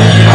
Yeah.